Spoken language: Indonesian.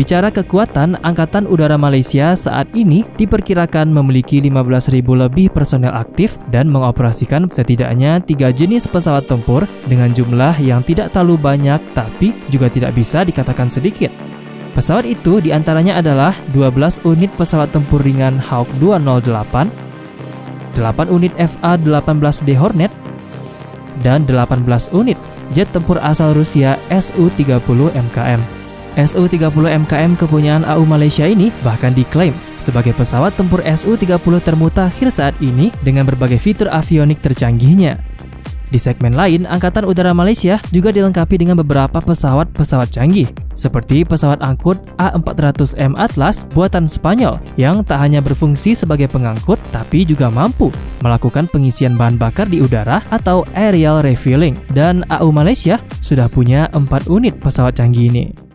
Bicara kekuatan, Angkatan Udara Malaysia saat ini diperkirakan memiliki 15.000 lebih personel aktif dan mengoperasikan setidaknya tiga jenis pesawat tempur dengan jumlah yang tidak terlalu banyak tapi juga tidak bisa dikatakan sedikit. Pesawat itu di antaranya adalah 12 unit pesawat tempur ringan Hawk 208, 8 unit FA-18D Hornet, dan 18 unit jet tempur asal Rusia Su-30 MKM. Su-30 MKM kepunyaan AU Malaysia ini bahkan diklaim sebagai pesawat tempur Su-30 termutakhir saat ini dengan berbagai fitur avionik tercanggihnya. Di segmen lain, Angkatan Udara Malaysia juga dilengkapi dengan beberapa pesawat-pesawat canggih, seperti pesawat angkut A400M Atlas buatan Spanyol yang tak hanya berfungsi sebagai pengangkut, tapi juga mampu melakukan pengisian bahan bakar di udara atau aerial refueling. Dan AU Malaysia sudah punya 4 unit pesawat canggih ini.